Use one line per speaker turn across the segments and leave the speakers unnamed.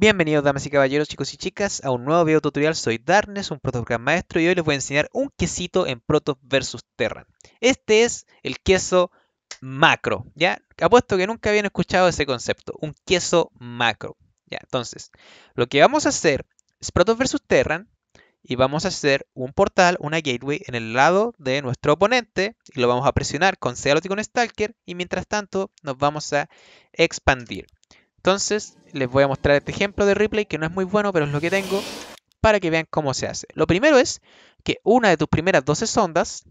Bienvenidos damas y caballeros, chicos y chicas, a un nuevo video tutorial. Soy Darnes, un Protogram maestro, y hoy les voy a enseñar un quesito en Protoss vs Terran. Este es el queso macro, ¿ya? Apuesto que nunca habían escuchado ese concepto, un queso macro, ¿ya? Entonces, lo que vamos a hacer es Protoss vs Terran, y vamos a hacer un portal, una gateway en el lado de nuestro oponente y lo vamos a presionar con Cealot y con Stalker y mientras tanto nos vamos a expandir. Entonces, les voy a mostrar este ejemplo de replay que no es muy bueno, pero es lo que tengo para que vean cómo se hace. Lo primero es que una de tus primeras 12 sondas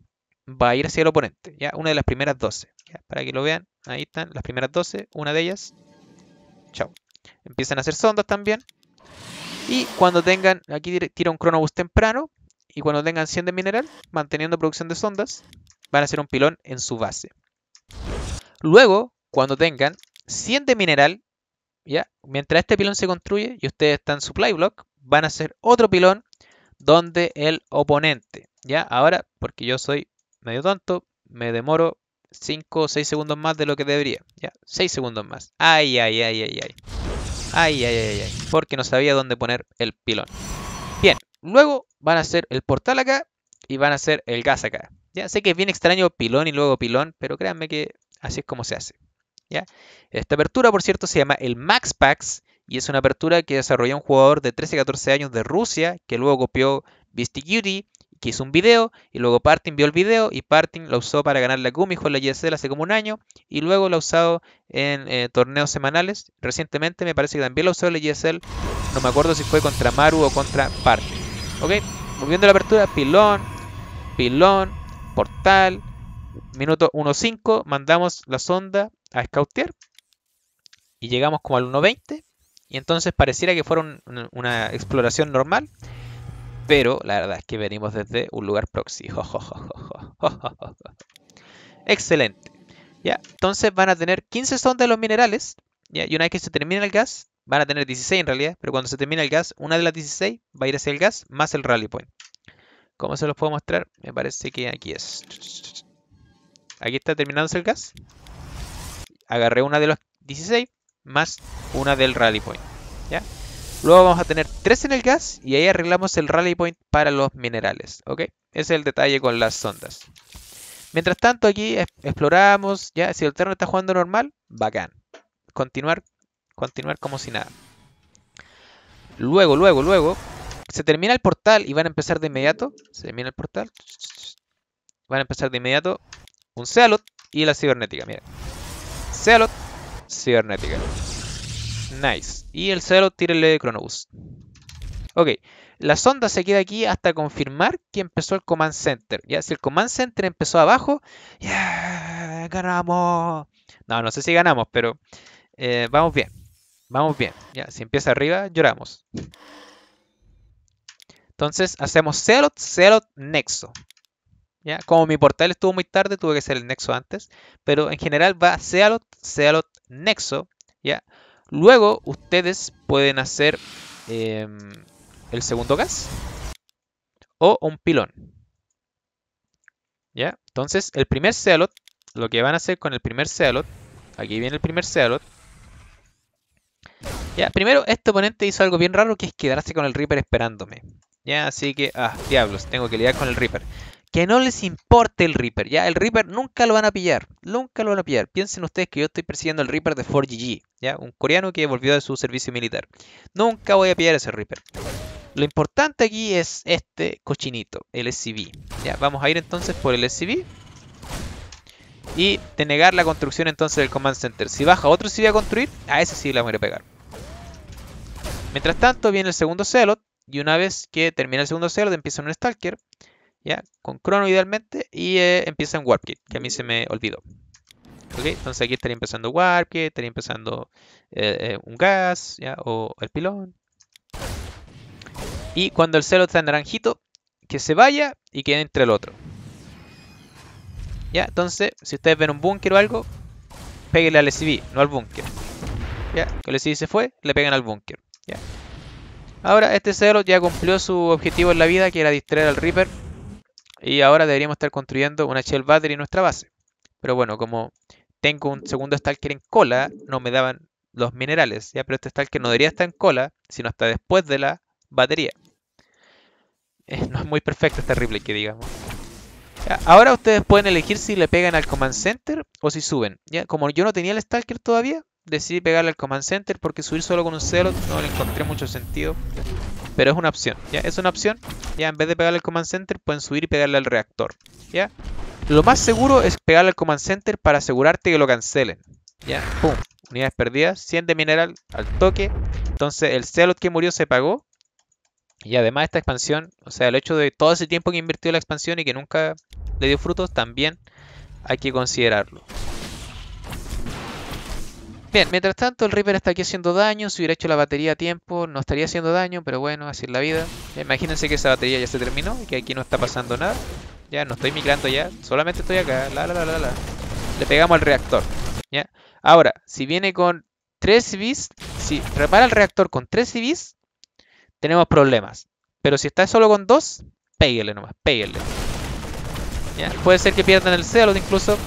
va a ir hacia el oponente, ¿ya? Una de las primeras 12, Para que lo vean, ahí están las primeras 12, una de ellas. Chao. Empiezan a hacer sondas también. Y cuando tengan, aquí tira un cronobus temprano, y cuando tengan 100 de mineral, manteniendo producción de sondas, van a hacer un pilón en su base. Luego, cuando tengan 100 de mineral, Mientras este pilón se construye y ustedes están en supply block, van a hacer otro pilón donde el oponente, ¿ya? Ahora, porque yo soy medio tonto, me demoro 5 o 6 segundos más de lo que debería, ¿ya? 6 segundos más. Ay, ay, ay, ay, ay. Ay, ay, ay, ay. Porque no sabía dónde poner el pilón. Bien, luego van a hacer el portal acá y van a hacer el gas acá. Ya sé que es bien extraño pilón y luego pilón, pero créanme que así es como se hace. Esta apertura, por cierto, se llama el Max Packs y es una apertura que desarrolló un jugador de 13-14 años de Rusia que luego copió Beastie Cutie, que hizo un video y luego Partin vio el video y Partin lo usó para ganar la Gumijo en la YSL hace como un año y luego lo ha usado en eh, torneos semanales. Recientemente me parece que también lo usó la YSL, no me acuerdo si fue contra Maru o contra Partin. ¿Ok? Volviendo a la apertura, pilón, pilón, portal, minuto 1.5, mandamos la sonda a scoutear y llegamos como al 1.20 y entonces pareciera que fuera una exploración normal, pero la verdad es que venimos desde un lugar proxy. Excelente. ¿Ya? Entonces van a tener 15 sondas de los minerales ¿ya? y una vez que se termine el gas, van a tener 16 en realidad, pero cuando se termine el gas, una de las 16 va a ir hacia el gas más el rally point. ¿Cómo se los puedo mostrar? Me parece que aquí es. Aquí está terminándose el gas agarré una de los 16 más una del rally point. ¿ya? Luego vamos a tener 3 en el gas y ahí arreglamos el rally point para los minerales. ¿ok? Ese es el detalle con las sondas. Mientras tanto aquí exploramos, ya si el terreno está jugando normal, bacán. Continuar, continuar como si nada. Luego, luego, luego, se termina el portal y van a empezar de inmediato. Se termina el portal. Van a empezar de inmediato un Cealot y la cibernética. Mira. Cealot, cibernética. Nice. Y el Cealot, tírele de Chronobus. Ok. La sonda se queda aquí hasta confirmar que empezó el Command Center. Ya, si el Command Center empezó abajo, ya ganamos. No, no sé si ganamos, pero eh, vamos bien. Vamos bien. Ya, si empieza arriba, lloramos. Entonces hacemos Cealot, Cealot, Nexo. Como mi portal estuvo muy tarde, tuve que hacer el nexo antes, pero en general va Cealot, Cealot, Nexo, ¿ya? Luego ustedes pueden hacer em, el segundo gas o un pilón, ¿ya? Entonces, el primer Cealot, lo que van a hacer con el primer Cealot, aquí viene el primer Cealot, ya, primero, este oponente hizo algo bien raro que es quedarse con el Reaper esperándome. Ya, así que, ah, diablos, tengo que lidiar con el Reaper que no les importe el Reaper, ¿ya? El Reaper nunca lo van a pillar, nunca lo van a pillar. Piensen ustedes que yo estoy persiguiendo el Reaper de 4GG, ¿ya? Un coreano que volvió de su servicio militar. Nunca voy a pillar ese Reaper. Lo importante aquí es este cochinito, el SCV. ¿ya? Vamos a ir entonces por el SCV. Y denegar la construcción entonces del Command Center. Si baja otro SCV a construir, a ese sí la voy a pegar. Mientras tanto viene el segundo Celot. Y una vez que termina el segundo Celot empieza un Stalker. ¿Ya? Con crono idealmente y eh, empieza en WarpKit, que a mí se me olvidó. ¿Ok? Entonces aquí estaría empezando WarpKit, estaría empezando eh, eh, un gas, ¿ya? O el pilón. Y cuando el celo está en naranjito, que se vaya y quede entre el otro. ¿Ya? Entonces, si ustedes ven un búnker o algo, péguenle al SCV, no al búnker. ¿Ya? Que el SCV se fue, le pegan al búnker. ¿Ya? Ahora, este celo ya cumplió su objetivo en la vida, que era distraer al Reaper y ahora deberíamos estar construyendo una Shell Battery en nuestra base. Pero bueno, como tengo un segundo Stalker en cola, no me daban los minerales, ¿ya? Pero este Stalker no debería estar en cola, sino hasta después de la batería. no es muy perfecto este replay que digamos. ahora ustedes pueden elegir si le pegan al Command Center o si suben. ¿ya? Como yo no tenía el Stalker todavía, decidí pegarle al Command Center porque subir solo con un Celot no le encontré mucho sentido. Pero es una opción, ¿ya? Es una opción. Ya en vez de pegarle al Command Center, pueden subir y pegarle al reactor, ¿ya? Lo más seguro es pegarle al Command Center para asegurarte que lo cancelen. Ya, pum. Unidades perdidas, 100 de mineral al toque. Entonces el Celot que murió se pagó. Y además esta expansión, o sea, el hecho de todo ese tiempo que invirtió la expansión y que nunca le dio frutos, también hay que considerarlo. Bien, mientras tanto el Reaper está aquí haciendo daño, si hubiera hecho la batería a tiempo no estaría haciendo daño, pero bueno, así es la vida. Imagínense que esa batería ya se terminó y que aquí no está pasando nada. Ya, no estoy migrando ya, solamente estoy acá, la la la la la. Le pegamos al reactor, ¿ya? Ahora, si viene con 3 civis, si repara el reactor con 3 civis, tenemos problemas. Pero si está solo con 2, péguele nomás, péguele. ¿Ya? Puede ser que pierdan el celo incluso,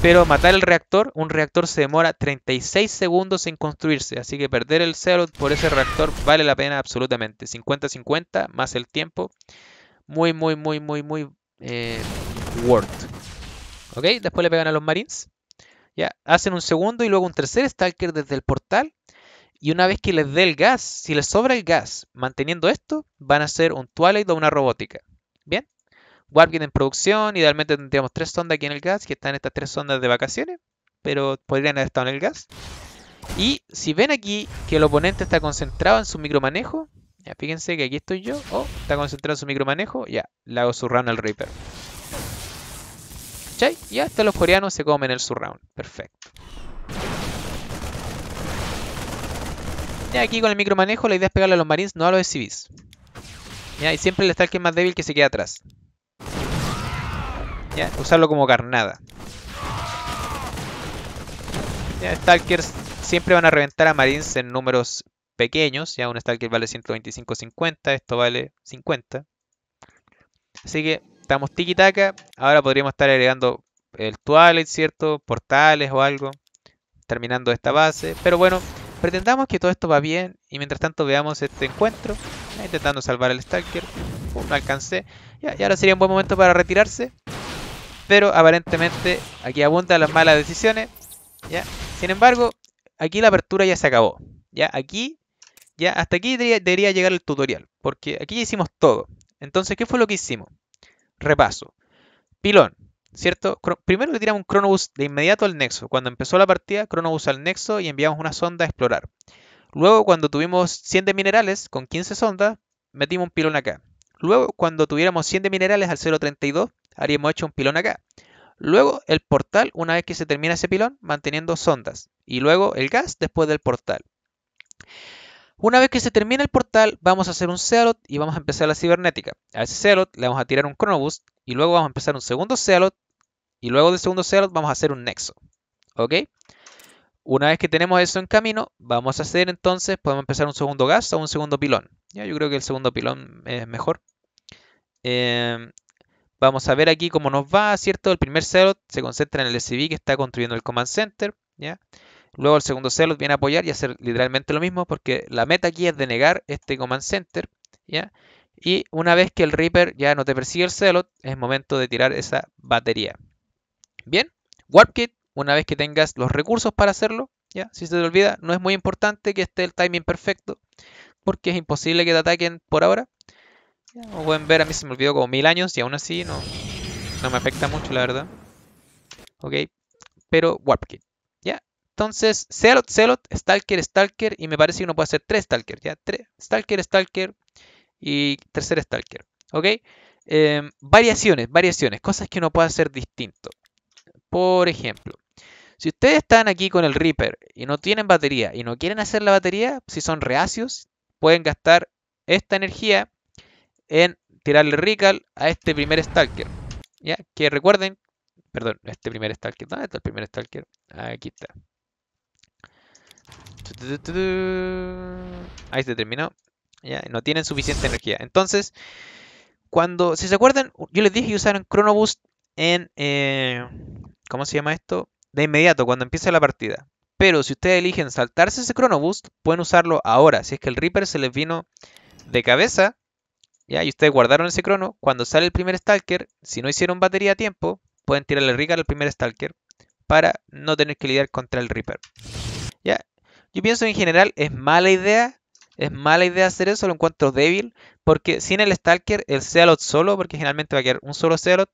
pero matar el reactor, un reactor se demora 36 segundos en construirse, así que perder el celo por ese reactor vale la pena absolutamente. 50-50 más el tiempo. Muy, muy, muy, muy, muy eh, worth. ¿Ok? Después le pegan a los marines. Ya, hacen un segundo y luego un tercer Stalker desde el portal. Y una vez que les dé el gas, si les sobra el gas, manteniendo esto, van a hacer un Twilight o una robótica. ¿Bien? Warpgate en producción, idealmente tendríamos tres sondas aquí en el gas, que están estas tres sondas de vacaciones, pero podrían haber estado en el gas. Y si ven aquí que el oponente está concentrado en su micromanejo, ya fíjense que aquí estoy yo, oh, está concentrado en su micromanejo, ya, le hago surround al Reaper. ¿Chay? Ya hasta los coreanos se comen el surround. Perfecto. Ya aquí con el micromanejo la idea es pegarle a los marines, no a los. Ya, y siempre el Stalker más débil que se queda atrás. Ya, usarlo como carnada. Ya, Stalkers siempre van a reventar a marines en números pequeños. Ya, un Stalker vale 125-50, esto vale 50. Así que estamos tiki-taka. Ahora podríamos estar agregando el Twilight, ¿cierto? Portales o algo. Terminando esta base. Pero bueno, pretendamos que todo esto va bien. Y mientras tanto veamos este encuentro. Intentando salvar al Stalker. no alcancé. y ahora sería un buen momento para retirarse. Pero aparentemente aquí abundan las malas decisiones. ¿ya? Sin embargo, aquí la apertura ya se acabó. ¿ya? Aquí, ya hasta aquí debería llegar el tutorial. Porque aquí ya hicimos todo. Entonces, ¿qué fue lo que hicimos? Repaso. Pilón, ¿cierto? Primero le tiramos un Chronobus de inmediato al nexo. Cuando empezó la partida, Chronobus al nexo y enviamos una sonda a explorar. Luego, cuando tuvimos 100 de minerales con 15 sondas, metimos un pilón acá. Luego, cuando tuviéramos 100 de minerales al 0.32, haríamos hecho un pilón acá. Luego, el portal, una vez que se termina ese pilón, manteniendo sondas. Y luego el gas después del portal. Una vez que se termina el portal, vamos a hacer un Cealot y vamos a empezar la cibernética. A ese Cealot le vamos a tirar un Chronobus y luego vamos a empezar un segundo Cealot y luego del segundo Cealot vamos a hacer un Nexo. ¿Ok? Una vez que tenemos eso en camino, vamos a hacer entonces, podemos empezar un segundo gas o un segundo pilón. Ya, yo creo que el segundo pilón es mejor. Em, vamos a ver aquí cómo nos va, ¿cierto? El primer Cealot se concentra en el SCV que está construyendo el Command Center. ¿ya? Luego el segundo Celot viene a apoyar y hacer literalmente lo mismo porque la meta aquí es denegar este command center, ¿ya? Y una vez que el Reaper ya no te persigue el Celot, es momento de tirar esa batería. Bien, Warp Kit, una vez que tengas los recursos para hacerlo, ¿ya? Si se te olvida, no es muy importante que esté el timing perfecto, porque es imposible que te ataquen por ahora. Como pueden ver, a mí se me olvidó como mil años y aún así no, no me afecta mucho, la verdad. Ok, pero Warp Kit. Entonces, Celot, Celot, Stalker, Stalker, y me parece que uno puede hacer tres Stalker, ¿ya? Tres, Stalker, Stalker y tercer Stalker, ¿ok? Em, variaciones, variaciones, cosas que uno puede hacer distinto. Por ejemplo, si ustedes están aquí con el Reaper y no tienen batería y no quieren hacer la batería, si son reacios, pueden gastar esta energía en tirarle Recall a este primer Stalker. ¿Ya? Que recuerden, perdón, este primer Stalker, ¿dónde está el primer Stalker? Aquí está. Ahí se terminó. Ya, no tienen suficiente energía. Entonces, cuando, si se acuerdan, yo les dije que usaron Chronoboost en, eh, ¿cómo se llama esto? De inmediato, cuando empieza la partida. Pero si ustedes eligen saltarse ese Chrono Boost, pueden usarlo ahora. Si es que el Reaper se les vino de cabeza, ¿ya? y ustedes guardaron ese crono, cuando sale el primer Stalker, si no hicieron batería a tiempo, pueden tirarle Ricar al primer Stalker para no tener que lidiar contra el Reaper. ¿Ya? Yo pienso en general es mala idea, es mala idea hacer eso, lo encuentro débil, porque sin el Stalker, el Cealot solo, porque generalmente va a quedar un solo Cealot,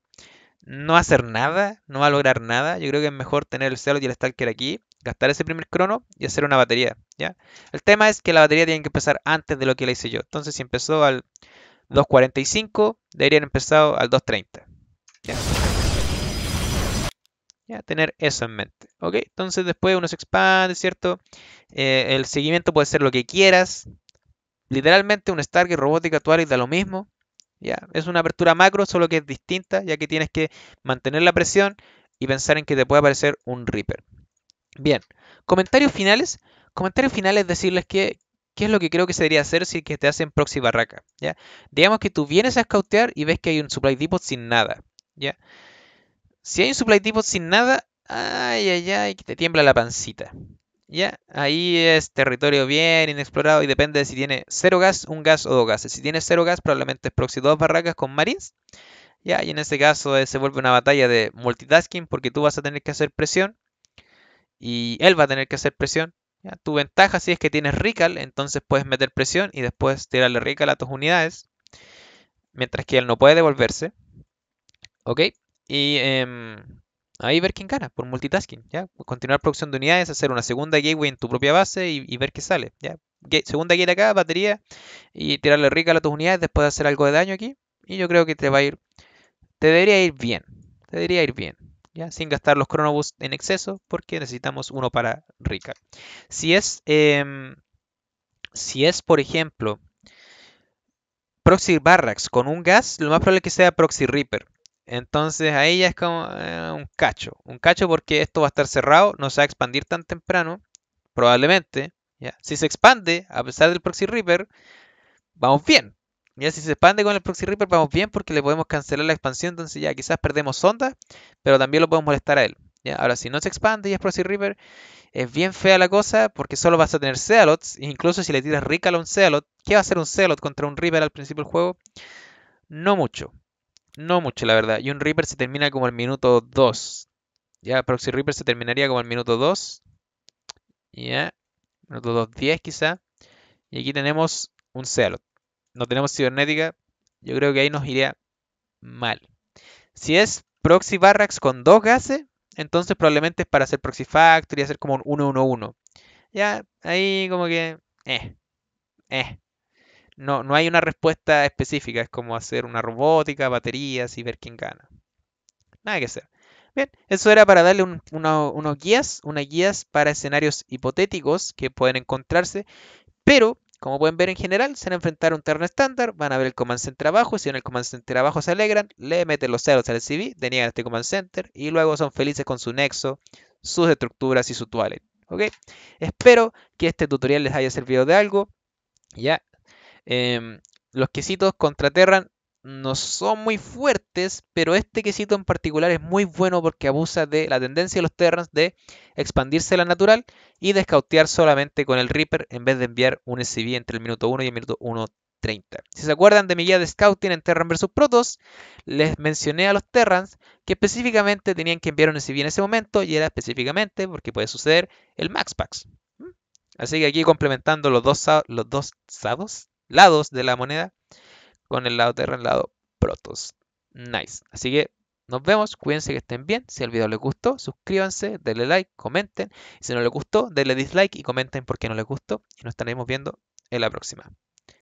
no va a hacer nada, no va a lograr nada. Yo creo que es mejor tener el Cealot y el Stalker aquí, gastar ese primer crono y hacer una batería, ¿ya? El tema es que la batería tiene que empezar antes de lo que la hice yo. Entonces, si empezó al 2.45, deberían empezado al 2.30. ¿ya? ¿ya? Tener eso en mente. ¿ok? Entonces después uno se expande, ¿cierto? Eh, el seguimiento puede ser lo que quieras. Literalmente un Stargate robótica actual da lo mismo. ¿ya? Es una apertura macro, solo que es distinta, ya que tienes que mantener la presión y pensar en que te puede aparecer un Reaper. Bien, comentarios finales. Comentarios finales decirles que qué es lo que creo que se debería hacer si te hacen proxy barraca. Digamos que tú vienes a scoutear y ves que hay un supply depot sin nada. ¿ya? Si hay un supply depot sin nada, ay, ay, ay, que te tiembla la pancita. Ya, ahí es territorio bien inexplorado y depende de si tiene cero gas, un gas o dos gases. Si tiene cero gas, probablemente es proxy dos barracas con marines. Y en ese caso eh, se vuelve una batalla de multitasking porque tú vas a tener que hacer presión y él va a tener que hacer presión. Tu ventaja si es que tienes Rical, entonces puedes meter presión y después tirarle Rical a tus unidades, mientras que él no puede devolverse. ¿Ok? Y em, ahí ver quién gana por multitasking, ¿ya? Continuar producción de unidades, hacer una segunda gateway en tu propia base y, ver qué sale, ¿ya? segunda gateway acá, batería y tirarle rica a tus unidades después de hacer algo de daño aquí. Y yo creo que te va a ir, te debería ir bien, te debería ir bien, ¿ya? Sin gastar los chronobus en exceso porque necesitamos uno para rica. Si es, em, si es por ejemplo, Proxy Barracks con un gas, lo más probable es que sea Proxy Reaper. Entonces ahí ya es como eh, un cacho. Un cacho porque esto va a estar cerrado, no se va a expandir tan temprano, probablemente. ¿ya? Si se expande, a pesar del Proxy Reaper, vamos bien. Ya si se expande con el Proxy Reaper, vamos bien porque le podemos cancelar la expansión. Entonces ya quizás perdemos onda, pero también lo podemos molestar a él. Ahora, si no se expande y es Proxy Reaper, es bien fea la cosa porque solo vas a tener Cealots. Incluso si le tiras Rical a un Cealot, ¿qué va a hacer un Cealot contra un Reaper al principio del juego? No mucho. No mucho, la verdad. Y un Reaper se termina como el minuto 2. Ya, Proxy Reaper se terminaría como el minuto 2. Ya, minuto 2, 10 quizá. Y aquí tenemos un Cealot. No tenemos cibernética. Yo creo que ahí nos iría mal. Si es Proxy Barracks con dos gases, entonces probablemente es para hacer Proxy Factory, hacer como un 1-1-1. Ya, ahí como que... Eh, eh no, no hay una respuesta específica, es como hacer una robótica, baterías y ver quién gana. Nada que hacer. Bien, eso era para darle unos guías, unas guías para escenarios hipotéticos que pueden encontrarse, pero como pueden ver en general, se van a enfrentar a un terreno estándar, van a ver el command center abajo, si en el command center abajo se alegran, le meten los ceros al CV, deniegan este command center y luego son felices con su nexo, sus estructuras y su toilet. ¿ok? Espero que este tutorial les haya servido de algo. Ya, Em, los quesitos contra Terran no son muy fuertes, pero este quesito en particular es muy bueno porque abusa de la tendencia de los Terrans de expandirse la natural y de solamente con el Reaper en vez de enviar un SCV entre el minuto 1 y el minuto 1.30. Si se acuerdan de mi guía de scouting en Terran vs Protoss, les mencioné a los Terrans que específicamente tenían que enviar un SCV en ese momento y era específicamente porque puede suceder el Max Packs. ¿Mm? Así que aquí complementando los dos, lados de la moneda con el lado Terra el lado Protoss. Nice. Así que nos vemos, cuídense que estén bien. Si el video les gustó, suscríbanse, denle like, comenten. Si no les gustó, denle dislike y comenten por qué no les gustó. Y nos estaremos viendo en la próxima.